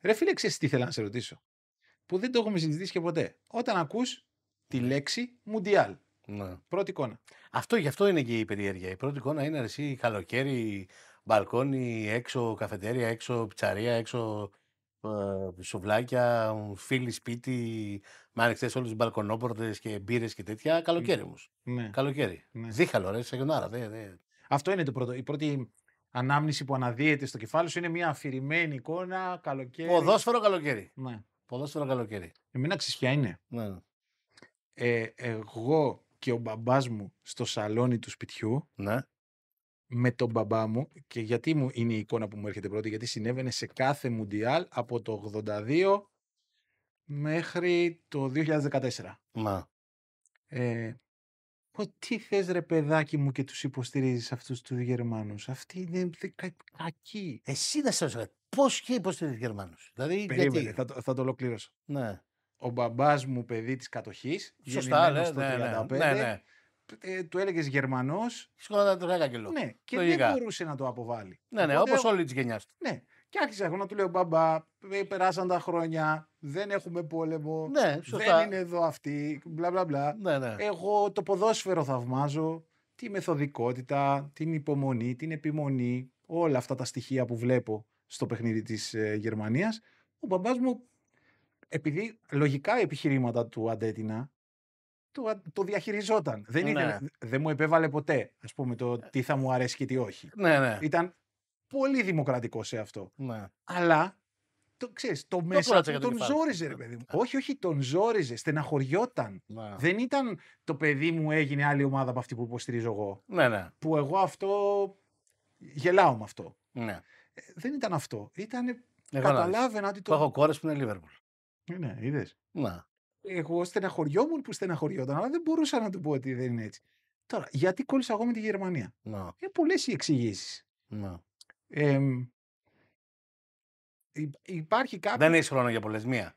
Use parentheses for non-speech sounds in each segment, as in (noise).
Ρε φίλε, ξέρεις τι θέλω να σε ρωτήσω; Που δεν το έχουμε συζητήσει και ποτέ. Όταν ακούς τη λέξη Μουντιάλ. Ναι. Πρώτη εικόνα. Αυτό γι' αυτό είναι και η περιέργεια. Η πρώτη εικόνα είναι εσύ καλοκαίρι, μπαλκόνι, έξω καφετέρια, έξω πιτσαρία, έξω ε, σουβλάκια, φίλοι σπίτι, με ανοιχτές όλες τις μπαλκονόπορτες και μπύρες και τέτοια. Καλοκαίρι όμως. Ναι. Καλοκαίρι. Ναι. Δίχαλο, ρε, σαγιονάρα. Δε, δε. Αυτό είναι το πρώτο. Η πρώτη ανάμνηση που αναδύεται στο κεφάλι σου είναι μια αφηρημένη εικόνα, καλοκαίρι. Ποδόσφαιρο καλοκαίρι. Ναι. Ποδόσφαιρο καλοκαίρι. Εμένα ξέρεις ποια είναι. Ναι. Ε, εγώ και ο μπαμπάς μου στο σαλόνι του σπιτιού ναι. με τον μπαμπά μου και γιατί μου είναι η εικόνα που μου έρχεται πρώτη γιατί συνέβαινε σε κάθε Μουντιάλ από το 82 μέχρι το 2014. Μα. Ε, πω, τι θες ρε παιδάκι μου και τους υποστηρίζεις αυτούς τους Γερμανούς; Αυτοί είναι δε- κα- κακοί. Εσύ να σε ρωτήσω, πώς και υποστηρίζεις Γερμανούς; Δηλαδή, Περίμενε, γιατί. θα, το- θα το ολοκληρώσω. Ναι. Ο μπαμπάς μου παιδί της κατοχής, Σωστά, γεννημένος ναι, το ναι, ναι, 35, ναι, ναι. ε, του έλεγες Γερμανός, Σκοτάτε το κάκα κιλό. ναι, και Λογικά. δεν μπορούσε να το αποβάλει. ναι, ναι, Οπότε, όπως όλη της γενιάς του. Ναι, και άρχισα εγώ να του λέω μπαμπά, ε, περάσαν τα χρόνια, δεν έχουμε πόλεμο, Ναι, σωστά. δεν είναι εδώ αυτοί, μπλα μπλα μπλα. Ναι, ναι. Εγώ το ποδόσφαιρο θαυμάζω, τη μεθοδικότητα, την υπομονή, την επιμονή, όλα αυτά τα στοιχεία που βλέπω στο παιχνίδι της ε, Γερμανίας. Ο μπαμπάς μου, επειδή λογικά επιχειρήματα του αντέτεινα, το, α- το διαχειριζόταν. Δεν, Ναι. ήθελε- δεν μου επέβαλε ποτέ, ας πούμε, το τι θα μου αρέσει και τι όχι. ναι, ναι. Ήταν πολύ δημοκρατικό σε αυτό. ναι. Αλλά, το ξέρεις, το μέσα κουράτσε του για το τον κεφάλι. ζόριζε, ρε παιδί μου. Όχι, όχι, τον ζόριζε, στεναχωριόταν. Ναι. Δεν ήταν το παιδί μου έγινε άλλη ομάδα από αυτή που υποστηρίζω εγώ. ναι, ναι. Που εγώ αυτό γελάω με αυτό. ναι. Ε, Δεν ήταν αυτό. Ήταν. Εγώ να δεις. Καταλάβαινα ότι Το έχω το. κόρες που είναι Λίβερπουλ. Ναι, είδες. Ναι. Εγώ στεναχωριόμουν που στεναχωριόταν, αλλά δεν μπορούσα να του πω ότι δεν είναι έτσι. Τώρα, γιατί κόλλησα εγώ με τη Γερμανία; Ναι. Είναι πολλές οι εξηγήσει. Ναι. υπάρχει κάποιος. Δεν έχει χρόνο για πολλές μία.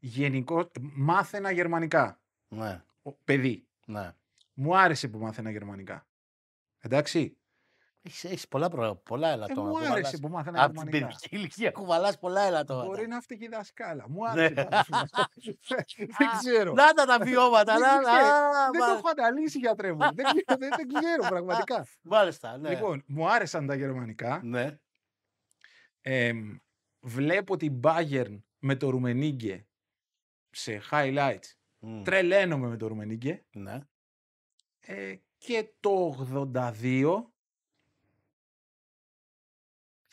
Γενικό. Μάθαινα γερμανικά. Ναι. Ο, παιδί. ναι. Μου άρεσε που μάθαινα γερμανικά. Εντάξει. Έχεις, έχεις πολλά, προ... πολλά Ε, ελαττώματα. μου κουβαλάς. άρεσε που μάθαινα Από την γερμανικά. παιδική ηλικία κουβαλάς πολλά ελαττώματα. Μπορεί να φταίει και η δασκάλα. Μου Ναι. άρεσε. πάντως που μάθαινα. Δεν ξέρω. Να τα τα βιώματα. Δεν να, ξέρω. α, Δεν το μα- έχω αναλύσει γιατρέ μου. δεν, ξέρω- δεν, δεν ξέρω πραγματικά. (laughs) Μάλιστα, ναι. Λοιπόν, μου άρεσαν τα γερμανικά. ναι. Εμ, βλέπω την Bayern με το Ρουμενίγκε σε highlights. Μμ, Τρελαίνομαι με το Ρουμενίγκε. ναι. Ε, και το 82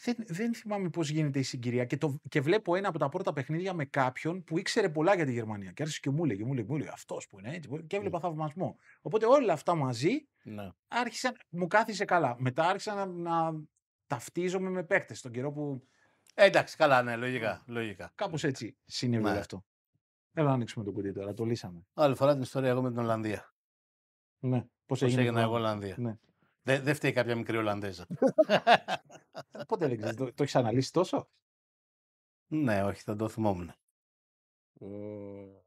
δεν, δεν θυμάμαι πώς γίνεται η συγκυρία και, το, και βλέπω ένα από τα πρώτα παιχνίδια με κάποιον που ήξερε πολλά για τη Γερμανία και άρχισε και μου έλεγε, μου έλεγε, μου έλεγε αυτός που είναι έτσι που είναι», και έβλεπα θαυμασμό. Οπότε όλα αυτά μαζί ναι. άρχισαν, μου κάθισε καλά. Μετά άρχισα να, να ταυτίζομαι με παίκτες τον καιρό που Ε, εντάξει, καλά, ναι, λογικά. λογικά. κάπως έτσι συνέβη Ναι. όλο αυτό. Έλα να ανοίξουμε το κουτί τώρα, το λύσαμε. Άλλη φορά την ιστορία εγώ με την Ολλανδία. Ναι. Πώς Πώς έγινε έγινα το- εγώ Ολλανδία. Ναι. Δεν δεν φταίει κάποια μικρή Ολλανδέζα. Πότε δεν ξέρεις, το, το έχεις αναλύσει τόσο; ναι, όχι, θα το θυμόμουν. Το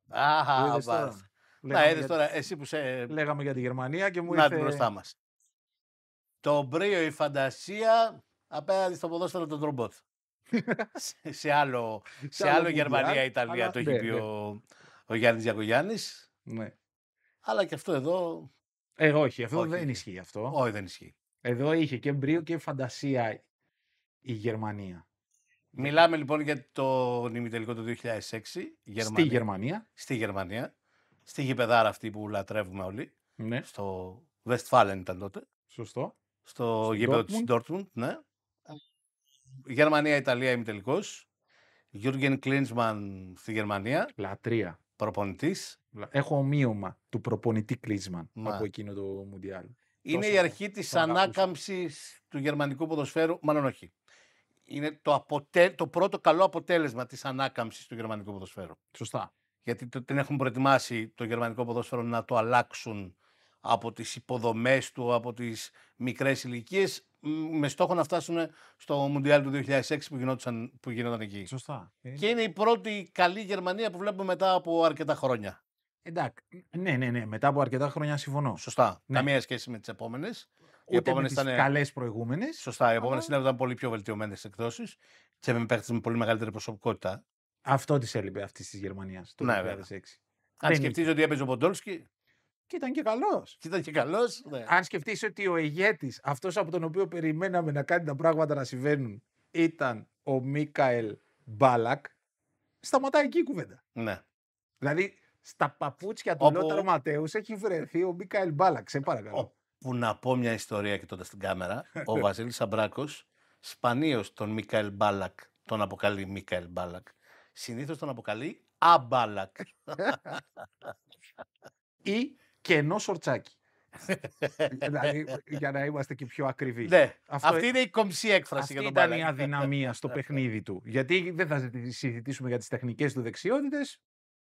Αχα, είδες τώρα. μάλιστα. Να Λέγαμε είδες για- τώρα, εσύ που σε... Λέγαμε για τη Γερμανία και μου Να ήρθε... την μπροστά μας. Το μπρίο, η φαντασία απέναντι στο ποδόσφαιρο των τρομπότ. (laughs) σε, σε άλλο, σε άλλο άλλο Μουντιάλ, Γερμανία-Ιταλία αλλά το έχει ναι, πει ναι. ο, ο Γιάννης Διακογιάννης. Ναι. Αλλά και αυτό εδώ, Ε, όχι, αυτό Όχι, δεν όχι. ισχύει αυτό. όχι δεν ισχύει. Εδώ είχε και μπρίο και φαντασία η Γερμανία. Μιλάμε λοιπόν για το ημιτελικό του 2006. Στη Γερμανία, Γερμανία. στη Γερμανία. Στη γηπεδάρα αυτή που λατρεύουμε όλοι. Ναι, Στο Westfalen ήταν τότε. σωστό. Στο Στο γήπεδο της Dortmund, ναι. Γερμανία-Ιταλία ημιτελικός. Γιούργεν Κλίνσμαν στη Γερμανία, Λατρεία. προπονητής. Λα- Έχω ομοίωμα του προπονητή Κλίσμαν Μα. από εκείνο το Μουντιάλ. Είναι Τόσο η αρχή της τον αγαπούσα. ανάκαμψης του γερμανικού ποδοσφαίρου, μάλλον όχι. Είναι το, αποτε... το πρώτο καλό αποτέλεσμα της ανάκαμψης του γερμανικού ποδοσφαίρου. Σωστά. Γιατί το, την έχουν προετοιμάσει το γερμανικό ποδόσφαιρο να το αλλάξουν από τις υποδομές του, από τις μικρές ηλικίες, με στόχο να φτάσουν στο Μουντιάλ του 2006 που, γινόταν, που γινόταν εκεί. Σωστά. Ε, Και είναι η πρώτη καλή Γερμανία που βλέπουμε μετά από αρκετά χρόνια. Εντάξει. Ναι, ναι, ναι. Μετά από αρκετά χρόνια συμφωνώ. Σωστά. Ναι. Καμία σχέση με τις επόμενες. ούτε με επόμενες τις ήταν- καλές προηγούμενες. Σωστά, οι επόμενες Αλλά- ήταν πολύ πιο βελτιωμένες εκδόσεις και με παίχτες με πολύ μεγαλύτερη προσωπικότητα. Αυτό της έλειπε αυτής της Γερμανίας το Ναι, 2006. Αν Δεν σκεφτείς ότι έπαιζε ο Ποντόλσκι Και ήταν και καλός. και ήταν και καλός. Ναι. Αν σκεφτείς ότι ο ηγέτης, αυτός από τον οποίο περιμέναμε να κάνει τα πράγματα να συμβαίνουν, ήταν ο Μίκαελ Μπάλακ, σταματάει εκεί η κουβέντα. ναι. Δηλαδή, στα παπούτσια του Όπου- Λόταρ Ματέους έχει βρεθεί ο Μίκαελ Μπάλακ, σε παρακαλώ. Που να πω μια ιστορία κοιτώντας στην κάμερα. (laughs) Ο Βασίλης Αμπράκο σπανίως τον Μίκαελ Μπάλακ τον αποκαλεί Μίκαελ Μπάλακ. Συνήθως τον αποκαλεί Αμπάλακ. (laughs) Ή κενό σορτσάκι. (laughs) δηλαδή, για να είμαστε και πιο ακριβείς. ναι, Αυτό αυτή είναι η κομψή έκφραση Αυτή για τον ήταν η Μπάλακ. αδυναμία στο παιχνίδι του. Γιατί δεν θα συζητήσουμε για τις τεχνικές του δεξιότητες.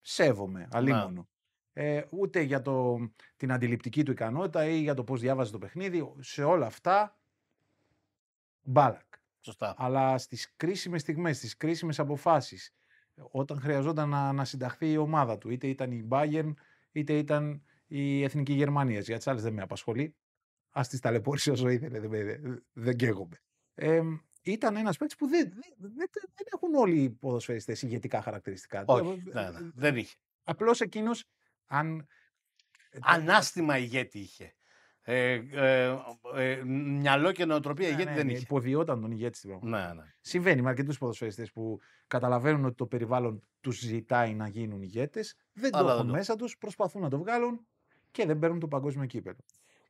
Σέβομαι, αλίμονο. Ε, ούτε για το, την αντιληπτική του ικανότητα ή για το πώς διάβαζε το παιχνίδι. Σε όλα αυτά, μπάλακ. Σωστά. Αλλά στις κρίσιμες στιγμές, στις κρίσιμες αποφάσεις, όταν χρειαζόταν να, να συνταχθεί η ομάδα του, είτε ήταν η Bayern, είτε ήταν η Εθνική Γερμανία. Για τις άλλες δεν με απασχολεί. Α τις ταλαιπώρησε όσο ήθελε, δεν, με- δεν καίγομαι. Ε, ήταν ένας παίκτης που δεν, δεν, δεν, δεν έχουν όλοι οι ποδοσφαιριστές ηγετικά χαρακτηριστικά. Όχι, ναι, ναι, δεν είχε. Απλώς εκείνος, αν. Ανάστημα ηγέτη είχε. Ε, ε, ε, μυαλό και νοοτροπία ηγέτη δεν είχε. Υποδιόταν τον ηγέτη στην πραγματικότητα. Ναι, ναι. Συμβαίνει με αρκετούς ποδοσφαιριστές που καταλαβαίνουν ότι το περιβάλλον τους ζητάει να γίνουν ηγέτες, δεν το Αλλά έχουν δεν το- μέσα τους, προσπαθούν να το βγάλουν και δεν παίρνουν το παγκόσμιο κύπελο.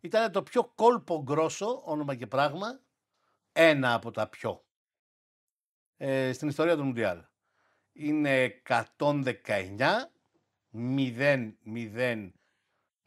Ήταν το πιο κόλπο γκρόσο, όνομα και πράγμα, ένα από τα πιο ε, στην ιστορία του Μουντιάλ. Είναι 119, 0-0,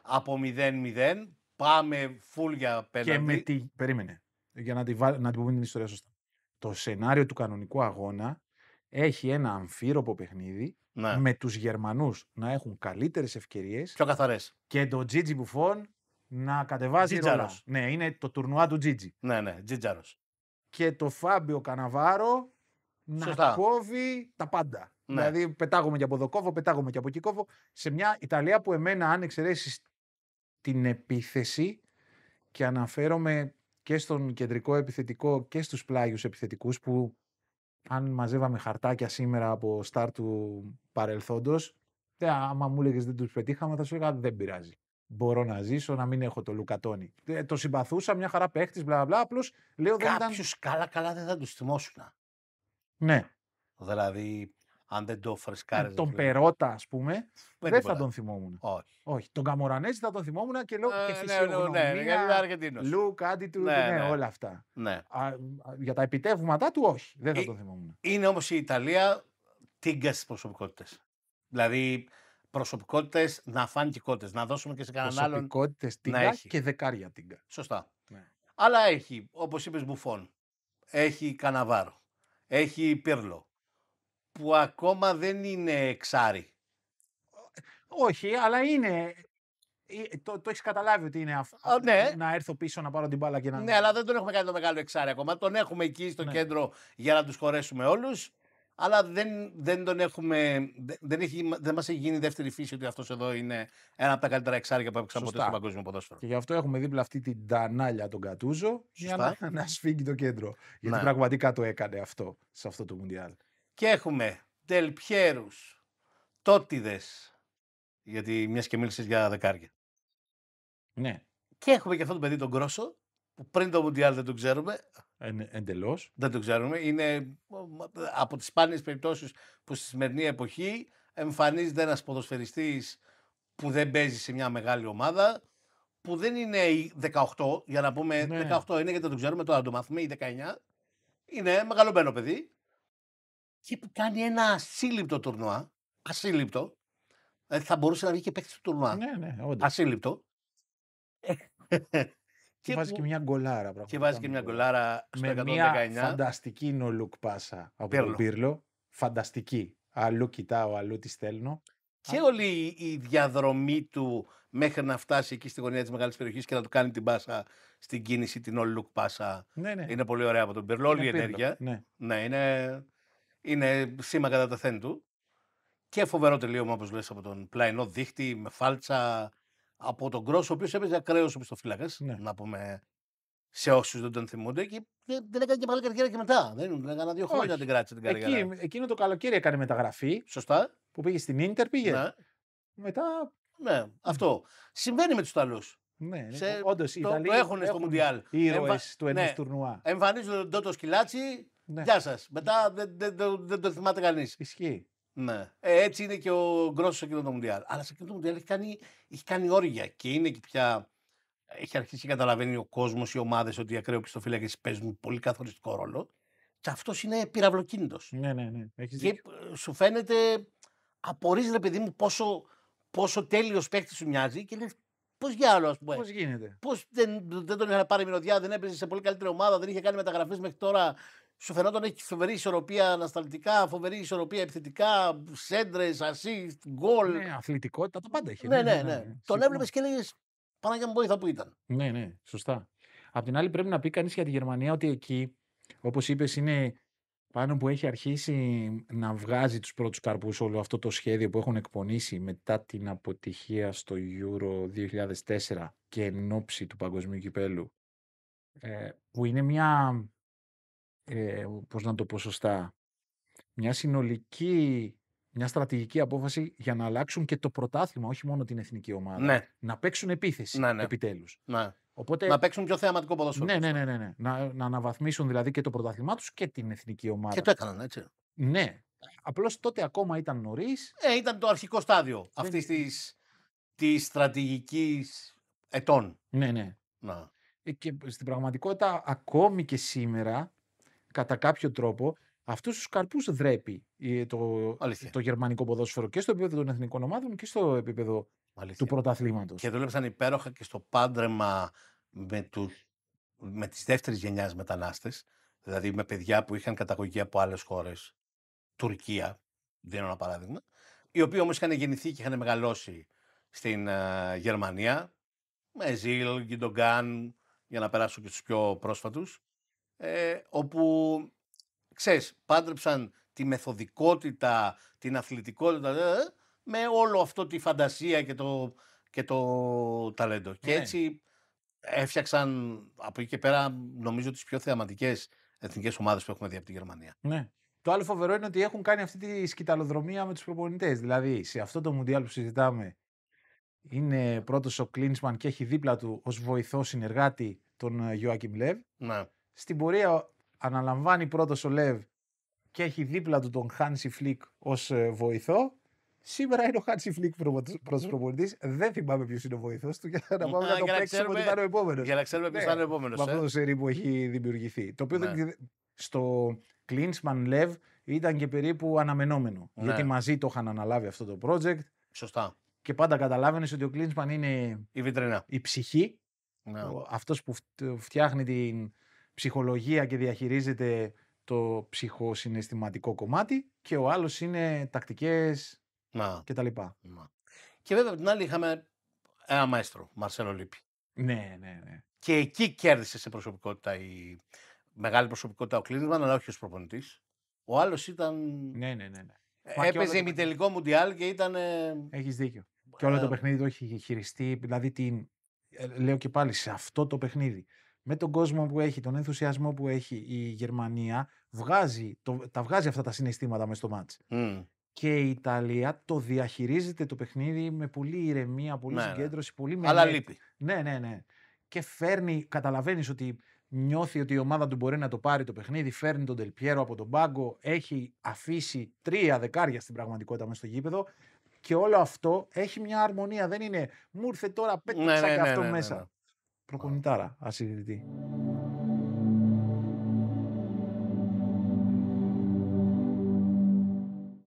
από 0-0, πάμε full για Και πέναντι. με τη. Περίμενε. Για να, τη βάλ- να την πούμε την ιστορία σωστά. Το σενάριο του κανονικού αγώνα έχει ένα αμφίροπο παιχνίδι Ναι, με τους Γερμανούς να έχουν καλύτερες ευκαιρίες πιο καθαρές. και τον Τζίτζι Μπουφόν να κατεβάζει ρολά. Τζίτζαρος. Ναι, είναι το τουρνουά του Τζίτζι. Ναι, ναι, τζιτζάρος. Και το Φάμπιο Καναβάρο να Σωστά. κόβει τα πάντα. Ναι. Δηλαδή πετάγομαι και από εδώ κόβω, πετάγομαι και από εκεί κόβω. Σε μια Ιταλία που εμένα αν εξαιρέσεις την επίθεση και αναφέρομαι και στον κεντρικό επιθετικό και στους πλάγιους επιθετικούς που αν μαζεύαμε χαρτάκια σήμερα από στάρ του παρελθόντος δεν, άμα μου έλεγες δεν τους πετύχαμε θα σου έλεγα δεν πειράζει. Μπορώ να ζήσω, να μην έχω το Λουκατόνι. Ε, το συμπαθούσα, μια χαρά παίχτης, μπλα μπλα, απλώς λέω δεν ήταν... Κάποιους καλά-καλά δεν θα τους θυμώσουν. Ναι, Δηλαδή, αν δεν το ε, φρεσκάρεις. τον ρε φίλε, Περότα ας πούμε, με δεν θα τίποτα. τον θυμόμουν. Όχι. Όχι, τον Καμορανέζη θα τον θυμόμουν και λέω και Ε, ναι, ναι, φυσιογνωμία, ναι, γιατί είναι Αργεντίνος. look, attitude, Ναι, ναι, ναι. όλα αυτά. Ναι. Α, α, για τα επιτεύγματά του όχι, δεν θα Ε, τον θυμόμουν. Είναι όμως η Ιταλία τίγκα στις προσωπικότητες. Δηλαδή, προσωπικότητες να φάνε και κότες. Να δώσουμε και σε κανέναν άλλον. Προσωπικότητες τίγκα έχει. και δεκάρια τίγκα. Σωστά. Ναι. Αλλά έχει, όπως είπες, Μπουφόν. Έχει Καναβάρο. Έχει Πύρλο. Που ακόμα δεν είναι εξάρι. Όχι, αλλά είναι. ε, Το, το έχεις καταλάβει ότι είναι αυτό. Α, ναι. Να έρθω πίσω να πάρω την μπάλα και να. Ναι, αλλά δεν τον έχουμε κάνει το μεγάλο εξάρι ακόμα. Τον έχουμε εκεί στο Ναι. κέντρο για να τους χωρέσουμε όλους. Αλλά δεν, δεν τον έχουμε. Δεν, δεν, έχει, δεν μας έχει γίνει δεύτερη φύση ότι αυτός εδώ είναι ένα από τα καλύτερα εξάρια που έπαιξαν ποτέ Σωστά. στο παγκόσμιο ποδόσφαιρο. Και γι' αυτό έχουμε δίπλα αυτή την τανάλια τον Κατούζο για Σωστά. να, να σφίγγει το κέντρο. Γιατί Ναι. πραγματικά το έκανε αυτό σε αυτό το Μουντιάλ. Και έχουμε Τελπιέρους, Τότιδες, γιατί μιας και μίλησες για δεκάρια. Ναι, Και έχουμε και αυτό το παιδί τον Κρόσο, που πριν το Μουντιάλ δεν το ξέρουμε. εν, εντελώς. Δεν το ξέρουμε. Είναι από τις σπάνιες περιπτώσεις που στη σημερινή εποχή εμφανίζεται ένας ποδοσφαιριστής που δεν παίζει σε μια μεγάλη ομάδα, που δεν είναι η 18, για να πούμε Ναι. 18 είναι γιατί δεν το ξέρουμε, τώρα να το μάθουμε, η 19. Είναι μεγαλωμένο παιδί και που κάνει ένα ασύλληπτο τουρνουά. Ασύλληπτο. Δηλαδή θα μπορούσε να βγει και παίκτης του τουρνουά. Ναι, ναι, όντως. Ασύλληπτο. Και βάζεις που- και μια γκολάρα. και βάζεις και μια γκολάρα στο Με 119. μια φανταστική νολουκ πάσα από Πύρλο. τον Πύρλο. Φανταστική. Αλλού κοιτάω, αλλού τη στέλνω. Και όλη η- η διαδρομή του μέχρι να φτάσει εκεί στη γωνία της μεγάλης περιοχής και να του κάνει την πάσα στην κίνηση, την all look πάσα. Ναι, ναι. Είναι πολύ ωραία από τον Πυρλό. Όλη η Είναι Πύρλο. ενέργεια. Ναι. Ναι, είναι, είναι σήμα κατά τεθέν του. Και φοβερό τελείωμα, όπως λες, από τον πλαϊνό δίχτυ, με φάλτσα. Από τον Γκρόσο, ο οποίος έπαιζε ακραίος οπισθοφύλακας. Ναι. Να πούμε σε όσους δεν τον θυμούνται. Και δεν, δεν έκανε και μεγάλη καριέρα και μετά. Δεν είναι, έκανα δύο χρόνια Όχι. την κράτησε την καριέρα. Εκεί, εκείνο το καλοκαίρι έκανε μεταγραφή Σωστά. που πήγε στην Ίντερ, πήγε. Ναι, Μετά. ναι, αυτό. Συμβαίνει με τους Ιταλούς. Ναι, ναι. Σε- όντως, οι Το, Ιταλοί το έχουν στο Μουντιάλ. Ήρωες Εμβα- του ενός ναι. τουρνουά. Εμφανίζουν τον Τότο Σκυλάτσι. Ναι. Γεια σας. Μετά δεν, δεν, δεν, δεν το θυμάται κανείς. Ισχύει. Ναι. Ε, έτσι είναι και ο Γκρόσος σε εκείνο το Μουντιάλ. Αλλά σε εκείνο το Μουντιάλ έχει κάνει, έχει κάνει όρια και είναι και πια. Έχει αρχίσει και καταλαβαίνει ο κόσμος, οι ομάδες ότι οι ακραίοι πιστοφύλακε παίζουν πολύ καθοριστικό ρόλο. Και αυτός είναι πυραυλοκίνητος. Ναι, ναι, ναι. Έχεις Και δίκιο. ε, σου φαίνεται, απορρίζει ρε παιδί μου πόσο, πόσο τέλειος παίκτης σου μοιάζει και λες πώς για άλλο, ας πούμε. Πώς γίνεται. Πώς δεν, δεν τον είχαν πάρει μυρωδιά, δεν έπαιζε σε πολύ καλύτερη ομάδα, δεν είχε κάνει μεταγραφές μέχρι τώρα. Σου φαινόταν έχει φοβερή ισορροπία ανασταλτικά, φοβερή ισορροπία επιθετικά, σέντρες, assist, γκολ. Ναι, αθλητικότητα, τα πάντα είχε. Ναι, ναι, ναι. Τον Συμφωνώ. έβλεπες και έλεγες Παναγία μου βοήθα που ήταν. Ναι, ναι, σωστά. Απ' την άλλη, πρέπει να πει κανείς για τη Γερμανία ότι εκεί, όπως είπες, είναι πάνω που έχει αρχίσει να βγάζει τους πρώτους καρπούς όλο αυτό το σχέδιο που έχουν εκπονήσει μετά την αποτυχία στο Euro 2004 και εν ώψη του Παγκοσμίου Κυπέλου ε, που είναι μια, ε, πώς να το πω σωστά, μια συνολική, μια στρατηγική απόφαση για να αλλάξουν και το πρωτάθλημα, όχι μόνο την εθνική ομάδα. Ναι, Να παίξουν επίθεση Ναι, ναι. επιτέλους. ναι. Οπότε, Να παίξουν πιο θεαματικό ποδόσφαιρο. ναι, ναι, ναι, ναι, ναι. Να, να αναβαθμίσουν δηλαδή και το πρωτάθλημά τους και την εθνική ομάδα. Και το έκαναν έτσι. Ναι. Απλώς τότε ακόμα ήταν νωρίς. Ε, ήταν το αρχικό στάδιο Δεν- αυτής της της στρατηγικής ετών. Ναι, ναι. Να. Ε, Και στην πραγματικότητα, ακόμη και σήμερα, κατά κάποιο τρόπο, αυτούς τους καρπούς δρέπει ε, το, Αλήθεια. το γερμανικό ποδόσφαιρο και στο επίπεδο των εθνικών ομάδων και στο επίπεδο Αλήθεια. του πρωταθλήματος. Και δούλεψαν υπέροχα και στο πάντρεμα με, τους, με τις δεύτερης γενιάς μετανάστες, δηλαδή με παιδιά που είχαν καταγωγή από άλλες χώρες, Τουρκία, δίνω ένα παράδειγμα, οι οποίοι όμως είχαν γεννηθεί και είχαν μεγαλώσει στην ε, Γερμανία, με Ζιλ, Γκιντογκάν, για να περάσω και στους πιο πρόσφατους, ε, όπου, ξέρεις, πάντρεψαν τη μεθοδικότητα, την αθλητικότητα, ε, με όλο αυτό τη φαντασία και το, και το ταλέντο. Και Ναι. έτσι έφτιαξαν από εκεί και πέρα νομίζω τις πιο θεαματικές εθνικές ομάδες που έχουμε δει από τη Γερμανία. Ναι. Το άλλο φοβερό είναι ότι έχουν κάνει αυτή τη σκηταλοδρομία με τους προπονητές. Δηλαδή, σε αυτό το Μουντιάλ που συζητάμε, είναι πρώτος ο Κλίνσμαν και έχει δίπλα του ως βοηθός συνεργάτη τον Ιωάκιμ Λεβ. Ναι. Στην πορεία αναλαμβάνει πρώτος ο Λεβ και έχει δίπλα του τον Χάνσι Φλικ ως ε, βοηθό. Σήμερα είναι ο Χάνσι Φλικ πρώτος προπονητής. Δεν θυμάμαι ποιος είναι ο βοηθός του για να πάμε Α, να το για να παίξουμε ξέρουμε- ότι θα είναι ο επόμενος. Για να ξέρουμε ποιος Ναι, θα είναι ο επόμενος. με αυτό Ε. το σερί που έχει δημιουργηθεί. Το οποίο Ναι. δεν- στο Klinsmann Lev ήταν και περίπου αναμενόμενο. Ναι. Γιατί μαζί το είχαν αναλάβει αυτό το project Σωστά. και πάντα καταλάβαινες ότι ο Klinsmann είναι Η βιτρίνα. η ψυχή, Ναι. ο- αυτός που φτ- φτιάχνει την ψυχολογία και διαχειρίζεται το ψυχοσυναισθηματικό κομμάτι και ο άλλος είναι τακτικές Να. κτλ. να. Και βέβαια από την άλλη είχαμε ένα μαέστρο, Μαρσέλο Λίπη. Ναι, ναι, ναι. Και εκεί κέρδισε σε προσωπικότητα η μεγάλη προσωπικότητα ο Κλίνισμαν, αλλά όχι ως προπονητής. Ο άλλος ήταν. Ναι, ναι, ναι. ναι. Μα και όλο Έπαιζε το ημιτελικό μουντιάλ και ήταν. ε, Έχεις δίκιο. Και όλο το ε, παιχνίδι το έχει χειριστεί, δηλαδή την, ε, λέω και πάλι, σε αυτό το παιχνίδι. Με τον κόσμο που έχει, τον ενθουσιασμό που έχει η Γερμανία, βγάζει, το, τα βγάζει αυτά τα συναισθήματα μέσα στο μάτς. μμ, Και η Ιταλία το διαχειρίζεται το παιχνίδι με πολύ ηρεμία, πολύ Ναι, ναι. συγκέντρωση, πολύ Αλλά μελέτη. λείπει. Ναι, ναι, ναι. Και φέρνει, καταλαβαίνεις ότι νιώθει ότι η ομάδα του μπορεί να το πάρει το παιχνίδι. Φέρνει τον Τελπιέρο από τον πάγκο. Έχει αφήσει τρία δεκάρια στην πραγματικότητα μέσα στο γήπεδο. Και όλο αυτό έχει μια αρμονία. Δεν είναι μου ήρθε τώρα, πέταξα Ναι, ναι, και ναι, αυτό ναι, ναι, μέσα. Ναι. Προπονητάρα, ασυζητητή.